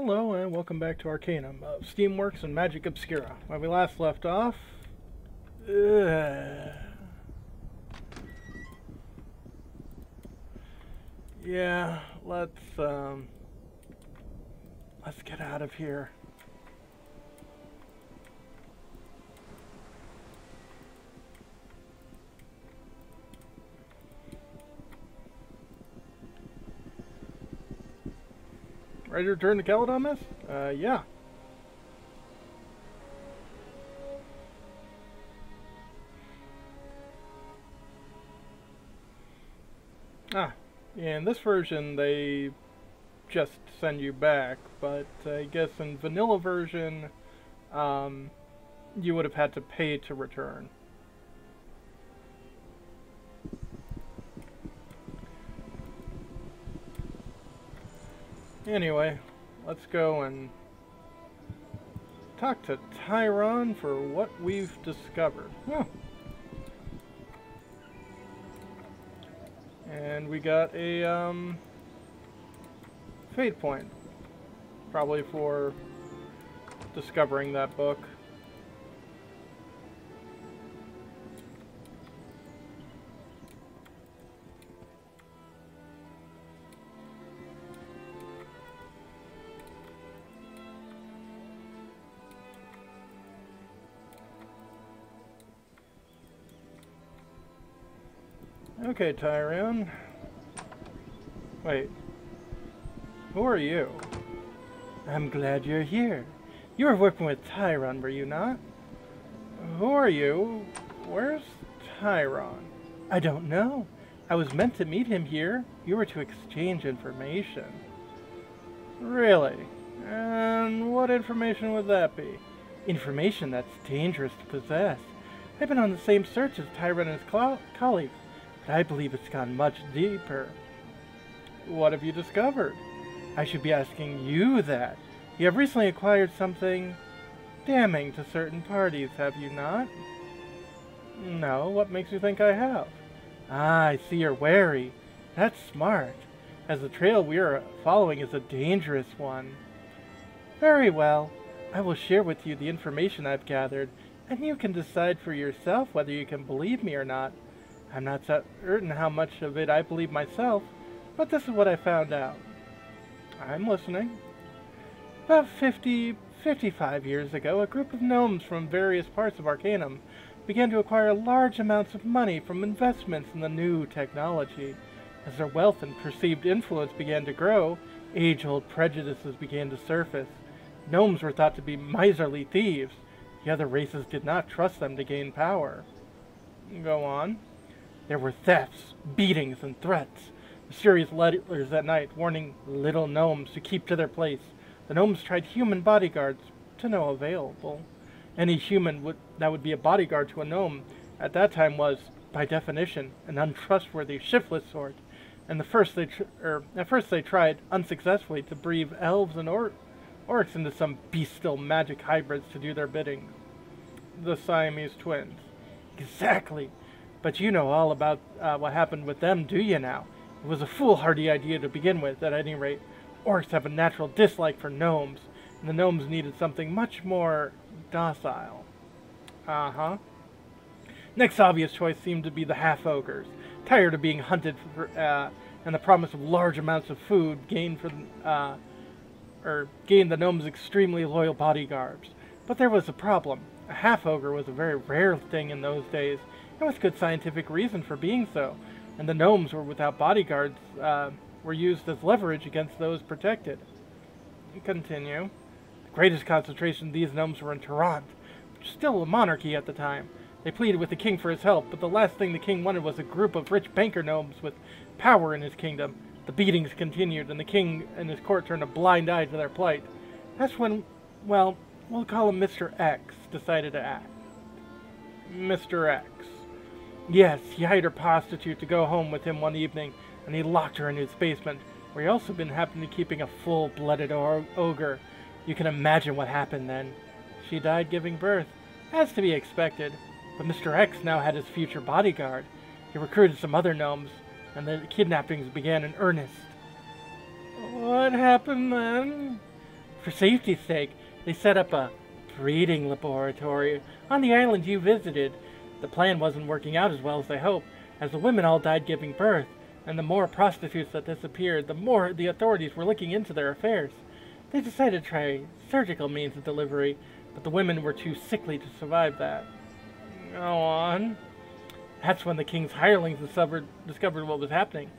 Hello and welcome back to Arcanum of Steamworks and Magick Obscura. Where we last left off. Ugh. Yeah, let's um let's get out of here. Ready to return to Caledon, miss? Uh, yeah. Ah, in this version they just send you back, but I guess in vanilla version, um, you would have had to pay to return. Anyway, let's go and talk to Tyron for what we've discovered. Huh. And we got a um, fate point, probably for discovering that book. Okay, Tyrone. Wait. Who are you? I'm glad you're here. You were working with Tyron, were you not? Who are you? Where's Tyron? I don't know. I was meant to meet him here. You were to exchange information. Really? And what information would that be? Information that's dangerous to possess. I've been on the same search as Tyron and his colleagues. I believe it's gone much deeper. What have you discovered? I should be asking you that. You have recently acquired something damning to certain parties, have you not? No, what makes you think I have? Ah, I see you're wary. That's smart, as the trail we are following is a dangerous one. Very well. I will share with you the information I've gathered, and you can decide for yourself whether you can believe me or not. I'm not certain how much of it I believe myself, but this is what I found out. I'm listening. About 50, 55 years ago, a group of gnomes from various parts of Arcanum began to acquire large amounts of money from investments in the new technology. As their wealth and perceived influence began to grow, age-old prejudices began to surface. Gnomes were thought to be miserly thieves. The other races did not trust them to gain power. Go on. There were thefts, beatings, and threats. Mysterious letters at night warning little gnomes to keep to their place. The gnomes tried human bodyguards, to no available. Any human would, that would be a bodyguard to a gnome at that time was, by definition, an untrustworthy, shiftless sort. And the first they er, at first they tried, unsuccessfully, to breed elves and or orcs into some bestial magic hybrids to do their bidding. The Siamese twins. Exactly. But you know all about uh, what happened with them, do you now? It was a foolhardy idea to begin with, at any rate. Orcs have a natural dislike for gnomes, and the gnomes needed something much more docile. Uh-huh. Next obvious choice seemed to be the half-ogres, tired of being hunted for, uh, and the promise of large amounts of food gained for, uh, or gained the gnomes extremely loyal bodyguards. But there was a problem. A half-ogre was a very rare thing in those days, there was good scientific reason for being so, and the gnomes were without bodyguards uh, were used as leverage against those protected. Continue. The greatest concentration of these gnomes were in Tarant, which was still a monarchy at the time. They pleaded with the king for his help, but the last thing the king wanted was a group of rich banker gnomes with power in his kingdom. The beatings continued, and the king and his court turned a blind eye to their plight. That's when, well, we'll call him Mr. X, decided to act. Mr. X. Yes, he hired a prostitute to go home with him one evening, and he locked her in his basement, where he also been to keeping a full-blooded ogre. You can imagine what happened then. She died giving birth, as to be expected, but Mr. X now had his future bodyguard. He recruited some other gnomes, and the kidnappings began in earnest. What happened then? For safety's sake, they set up a breeding laboratory on the island you visited. The plan wasn't working out as well as they hoped, as the women all died giving birth, and the more prostitutes that disappeared, the more the authorities were looking into their affairs. They decided to try surgical means of delivery, but the women were too sickly to survive that. Go on. That's when the king's hirelings discovered, what was happening.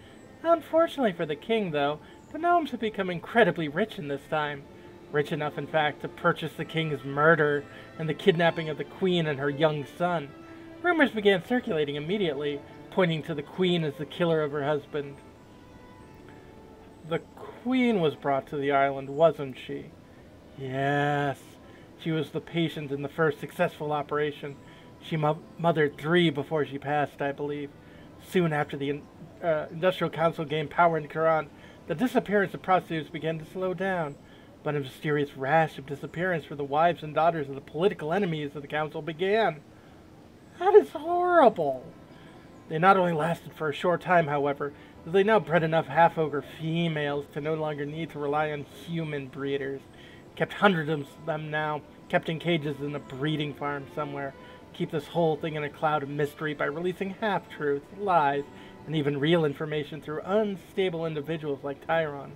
Unfortunately for the king, though, the gnomes had become incredibly rich in this time. Rich enough, in fact, to purchase the king's murder and the kidnapping of the queen and her young son. Rumors began circulating immediately, pointing to the queen as the killer of her husband. The queen was brought to the island, wasn't she? Yes. She was the patient in the first successful operation. She mo mothered three before she passed, I believe. Soon after the uh, Industrial Council gained power in Tarant, the disappearance of prostitutes began to slow down. But a mysterious rash of disappearance for the wives and daughters of the political enemies of the council began. That is horrible. They not only lasted for a short time, however, they now bred enough half-ogre females to no longer need to rely on human breeders. Kept hundreds of them now, kept in cages in a breeding farm somewhere. Keep this whole thing in a cloud of mystery by releasing half-truths, lies, and even real information through unstable individuals like Tyron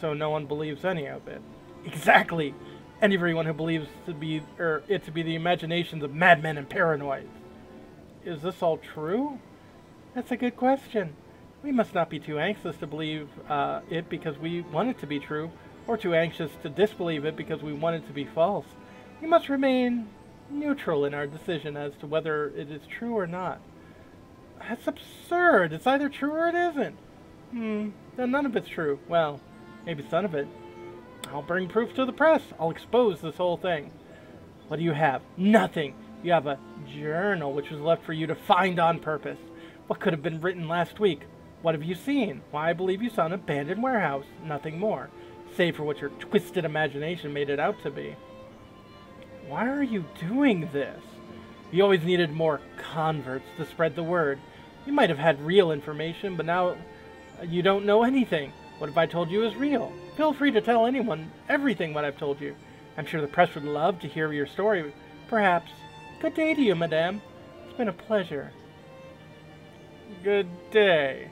so no one believes any of it. Exactly! And everyone who believes to be, or it to be the imaginations of madmen and paranoids. Is this all true? That's a good question. We must not be too anxious to believe uh, it because we want it to be true, or too anxious to disbelieve it because we want it to be false. We must remain neutral in our decision as to whether it is true or not. That's absurd. It's either true or it isn't. Hmm, then none of it's true. Well, Maybe some of it. I'll bring proof to the press. I'll expose this whole thing. What do you have? Nothing. You have a journal which was left for you to find on purpose. What could have been written last week? What have you seen? Why, I believe you saw an abandoned warehouse. Nothing more. Save for what your twisted imagination made it out to be. Why are you doing this? You always needed more converts to spread the word. You might have had real information, but now you don't know anything. What if I told you is real? Feel free to tell anyone everything what I've told you. I'm sure the press would love to hear your story, perhaps. Good day to you, madame. It's been a pleasure. Good day.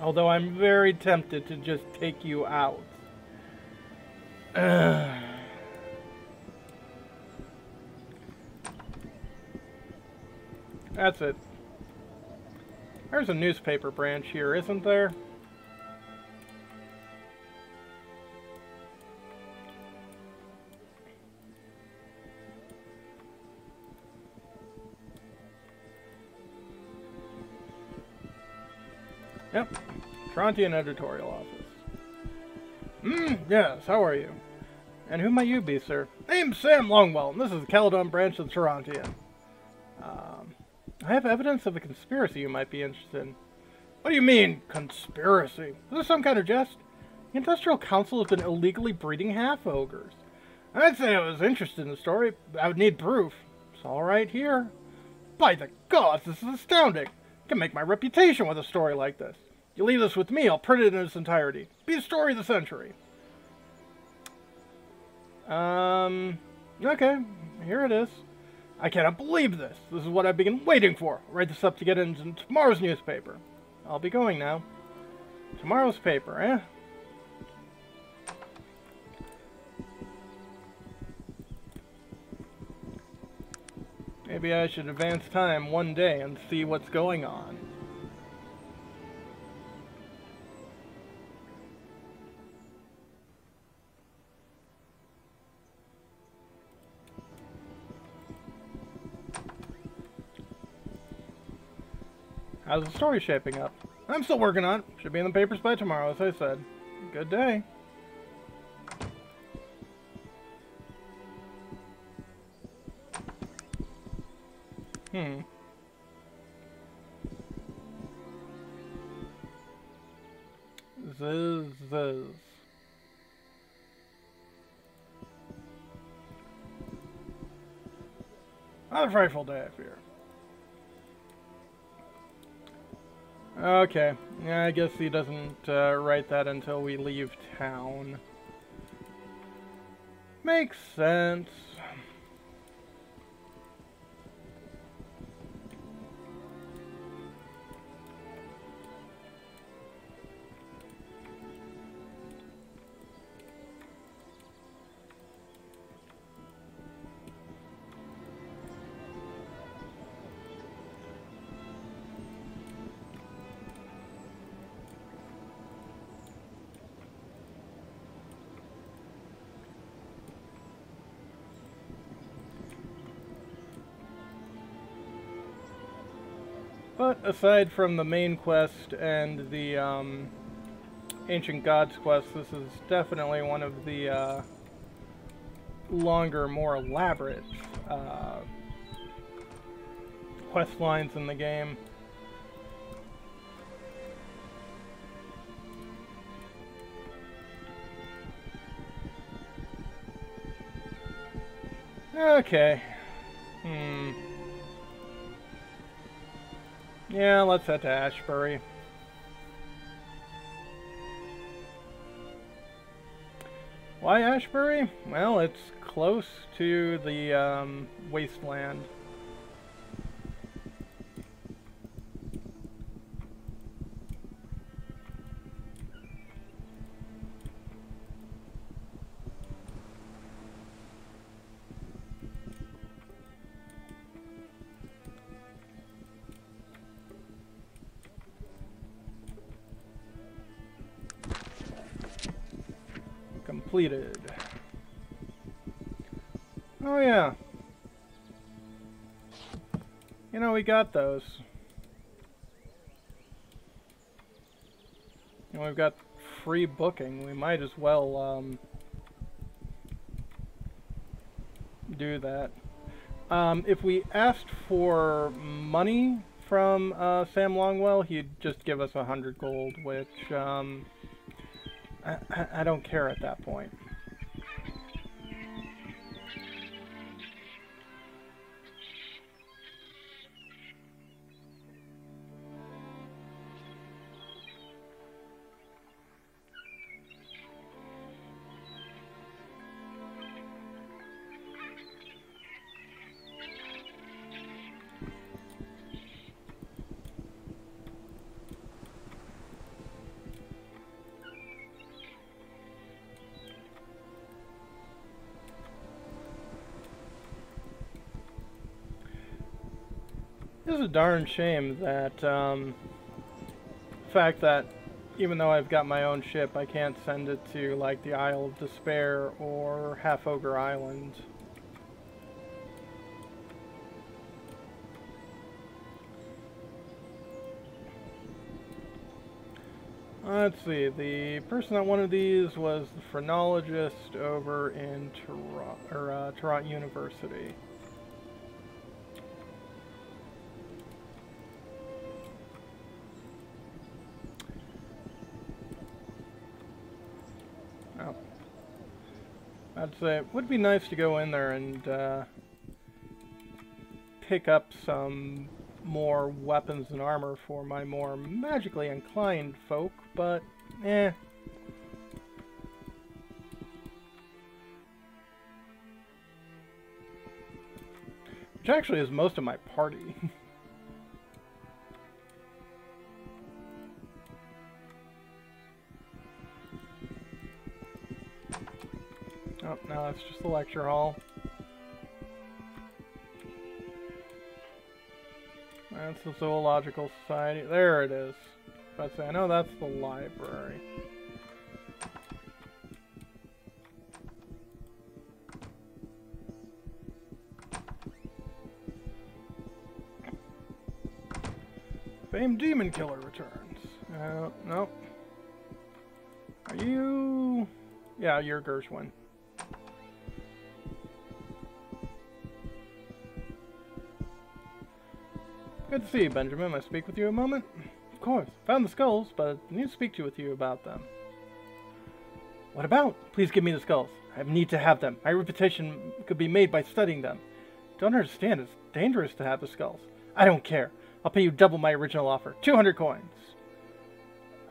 Although I'm very tempted to just take you out. That's it. There's a newspaper branch here, isn't there? Tarantian editorial office. Hmm, yes, how are you? And who might you be, sir? I'm Sam Longwell, and this is the Caledon branch of Tarantian. Um, I have evidence of a conspiracy you might be interested in. What do you mean, conspiracy? Is this some kind of jest? The Industrial Council has been illegally breeding half-ogres. I'd say I was interested in the story, but I would need proof. It's all right here. By the gods, this is astounding. I can make my reputation with a story like this. You leave this with me, I'll print it in its entirety. Be the story of the century. Um, okay, here it is. I cannot believe this. This is what I've been waiting for. I'll write this up to get into tomorrow's newspaper. I'll be going now. Tomorrow's paper, eh? Maybe I should advance time one day and see what's going on. How's the story shaping up? I'm still working on it. Should be in the papers by tomorrow, as I said. Good day. Hmm. Ziz, ziz. Not a frightful day, I fear. Okay. Yeah, I guess he doesn't uh, write that until we leave town. Makes sense. But aside from the main quest and the um, Ancient Gods quest, this is definitely one of the uh, longer, more elaborate uh, quest lines in the game. Okay. Hmm. Yeah, let's head to Ashbury. Why Ashbury? Well, it's close to the um, wasteland. Completed. Oh yeah. You know, we got those. And we've got free booking. We might as well um, do that. Um, if we asked for money from uh, Sam Longwell, he'd just give us a hundred gold, which um, I, I don't care at that point. It's a darn shame that, um, fact that even though I've got my own ship, I can't send it to, like, the Isle of Despair or Half Ogre Island. Let's see, the person that wanted these was the phrenologist over in Tarant, or, uh, University. I'd say it would be nice to go in there and uh, pick up some more weapons and armor for my more magically inclined folk, but eh. Which actually is most of my party. no, it's just the lecture hall. That's the Zoological Society. There it is. But I know that's the library. Famed Demon Killer returns. Uh, nope. Are you... Yeah, you're Gershwin. To see you, Benjamin. May I speak with you a moment? Of course. Found the skulls, but I need to speak to you, with you about them. What about? Please give me the skulls. I need to have them. My reputation could be made by studying them. Don't understand. It's dangerous to have the skulls. I don't care. I'll pay you double my original offer. 200 coins.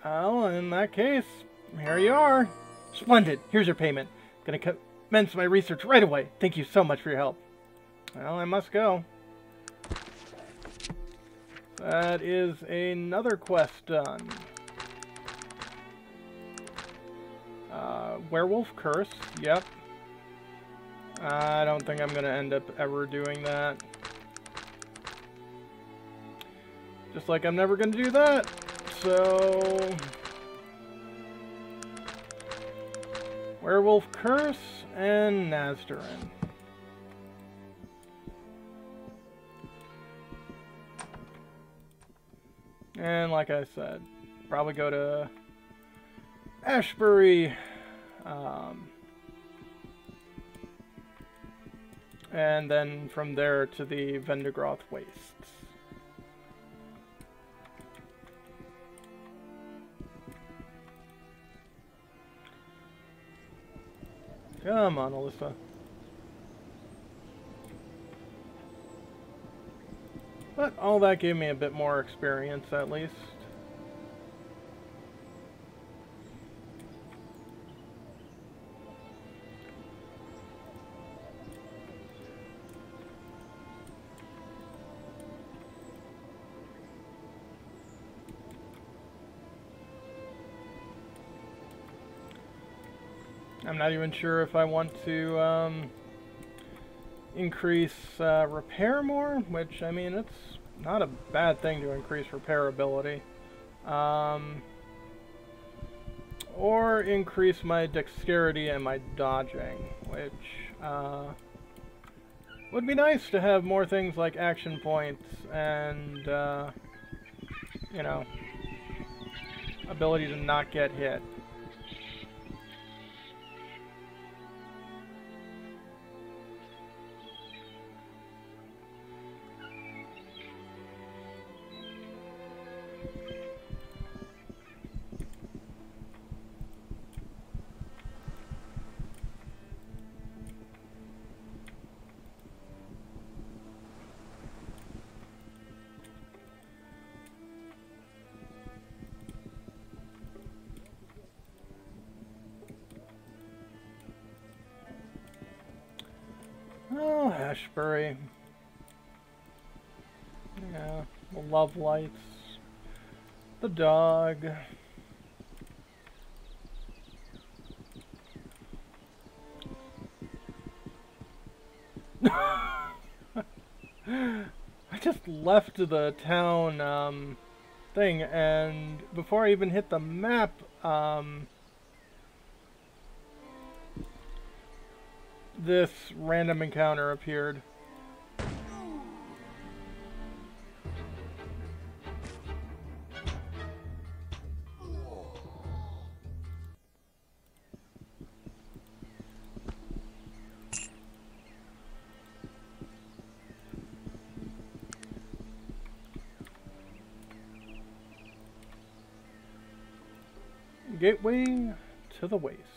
Well, in that case, here you are. Splendid. Here's your payment. Gonna commence my research right away. Thank you so much for your help. Well, I must go. That is another quest done. Uh, Werewolf Curse, yep. I don't think I'm going to end up ever doing that. Just like I'm never going to do that. So... Werewolf Curse and Nazdarin. And like I said, probably go to Ashbury. Um, and then from there to the Vendigroth Wastes. Come on, Alyssa. All that gave me a bit more experience, at least. I'm not even sure if I want to um, increase uh, repair more, which, I mean, it's not a bad thing to increase repairability. Um, or increase my dexterity and my dodging, which uh, would be nice to have more things like action points and, uh, you know, ability to not get hit. Oh, Ashbury. Yeah, the love lights. The dog. I just left the town um, thing, and before I even hit the map, um, this random encounter appeared. Gateway to the Waste.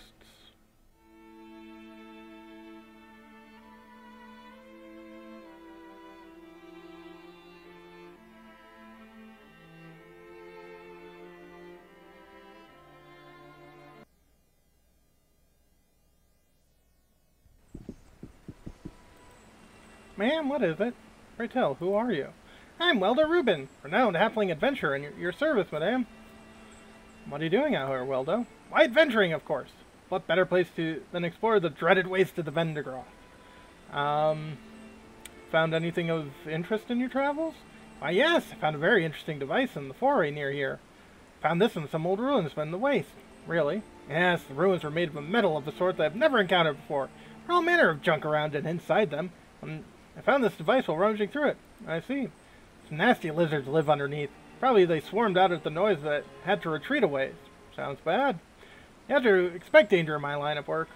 Ma'am, what is it? Pray tell, who are you? I'm Welda Rubin, renowned halfling adventurer in your, service, madame. What are you doing out here, Welda? Why adventuring, of course. What better place to than explore the dreaded waste of the Vendigroth? Um, found anything of interest in your travels? Why, yes, I found a very interesting device in the foray near here. Found this in some old ruins in the waste. Really? Yes, the ruins were made of a metal of a sort that I've never encountered before. There all manner of junk around and inside them. And I found this device while rummaging through it. I see. Some nasty lizards live underneath. Probably they swarmed out at the noise that had to retreat away. Sounds bad. You have to expect danger in my line of work.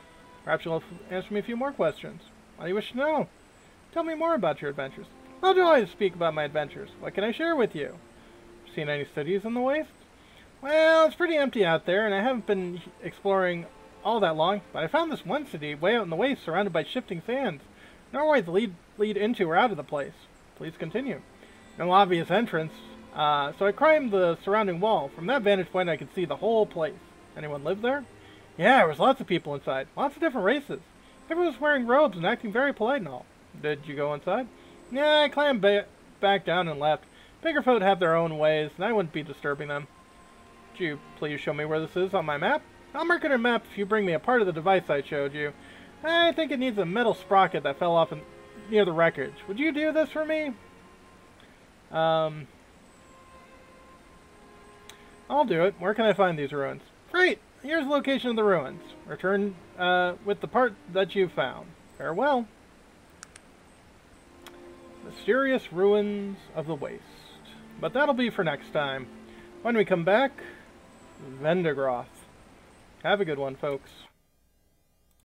Perhaps you'll answer me a few more questions. What do you wish to know? Tell me more about your adventures. How do I speak about my adventures. What can I share with you? Seen any cities in the waste? Well, it's pretty empty out there, and I haven't been exploring all that long, but I found this one city way out in the waste surrounded by shifting sands. No ways lead lead into or out of the place. Please continue. No obvious entrance, uh, so I climbed the surrounding wall. From that vantage point, I could see the whole place. Anyone live there? Yeah, there was lots of people inside. Lots of different races. Everyone was wearing robes and acting very polite and all. Did you go inside? Yeah, I climbed ba back down and left. Bigger folk have their own ways, and I wouldn't be disturbing them. Could you please show me where this is on my map? I'll mark it on a map if you bring me a part of the device I showed you. I think it needs a metal sprocket that fell off in, near the wreckage. Would you do this for me? Um, I'll do it. Where can I find these ruins? Great! Here's the location of the ruins. Return uh, with the part that you found. Farewell. Mysterious Ruins of the Waste. But that'll be for next time. When we come back, Vendigroth. Have a good one, folks.